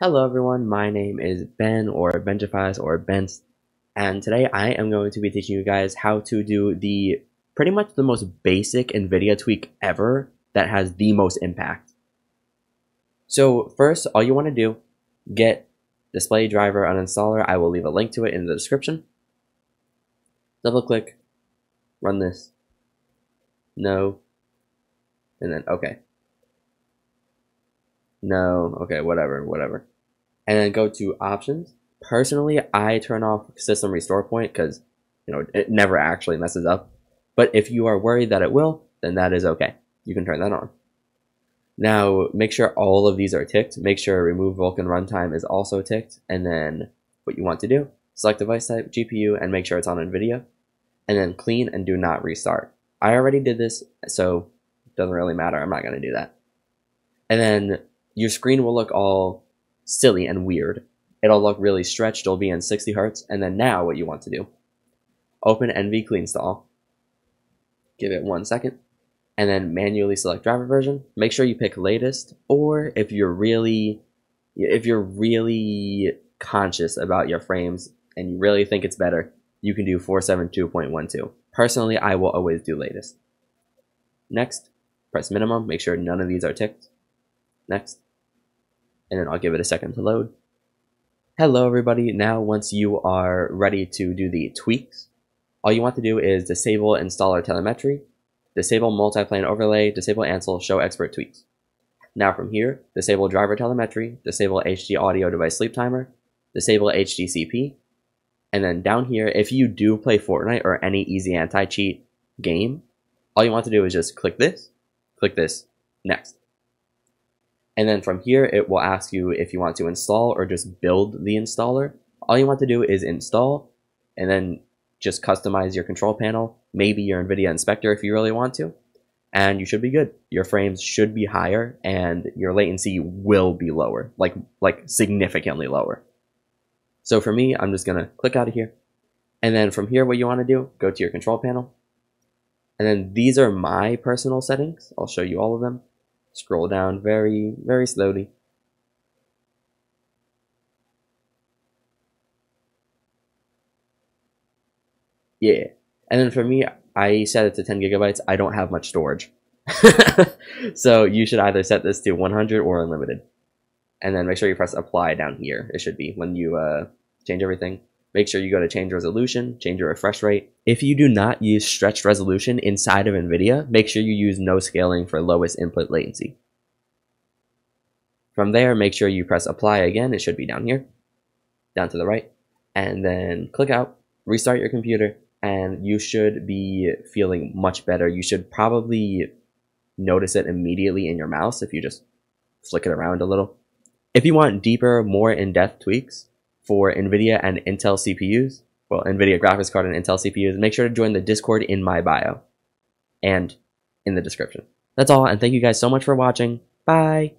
Hello everyone, my name is Ben or Benjifys or Bens, and today I am going to be teaching you guys how to do the pretty much the most basic NVIDIA tweak ever that has the most impact. So first, all you want to do, get display driver uninstaller. I will leave a link to it in the description. Double click, run this, no, and then okay. No, okay, whatever, whatever. And then go to options. Personally, I turn off system restore point because, you know, it never actually messes up. But if you are worried that it will, then that is okay. You can turn that on. Now, make sure all of these are ticked. Make sure remove Vulkan runtime is also ticked. And then what you want to do, select device type, GPU, and make sure it's on NVIDIA. And then clean and do not restart. I already did this, so it doesn't really matter. I'm not going to do that. And then your screen will look all silly and weird. It'll look really stretched, it'll be in 60 hertz, and then now what you want to do. Open NVCleanstall, give it one second, and then manually select driver version. Make sure you pick latest, or if you're really, if you're really conscious about your frames and you really think it's better, you can do 472.12. Personally, I will always do latest. Next, press minimum, make sure none of these are ticked. Next, and then I'll give it a second to load. Hello everybody, now once you are ready to do the tweaks, all you want to do is disable installer telemetry, disable multiplane overlay, disable Ansel, show expert tweaks. Now from here, disable driver telemetry, disable HD audio device sleep timer, disable HDCP, and then down here, if you do play Fortnite or any easy anti-cheat game, all you want to do is just click this, click this, next. And then from here, it will ask you if you want to install or just build the installer. All you want to do is install and then just customize your control panel, maybe your NVIDIA inspector if you really want to, and you should be good. Your frames should be higher and your latency will be lower, like, like significantly lower. So for me, I'm just gonna click out of here. And then from here, what you wanna do, go to your control panel. And then these are my personal settings. I'll show you all of them. Scroll down very, very slowly. Yeah. And then for me, I set it to 10 gigabytes. I don't have much storage. so you should either set this to 100 or unlimited. And then make sure you press apply down here. It should be when you uh, change everything. Make sure you go to change resolution, change your refresh rate. If you do not use stretched resolution inside of NVIDIA, make sure you use no scaling for lowest input latency. From there, make sure you press apply again. It should be down here, down to the right, and then click out, restart your computer, and you should be feeling much better. You should probably notice it immediately in your mouse if you just flick it around a little. If you want deeper, more in-depth tweaks, for NVIDIA and Intel CPUs, well, NVIDIA graphics card and Intel CPUs, make sure to join the Discord in my bio and in the description. That's all, and thank you guys so much for watching. Bye!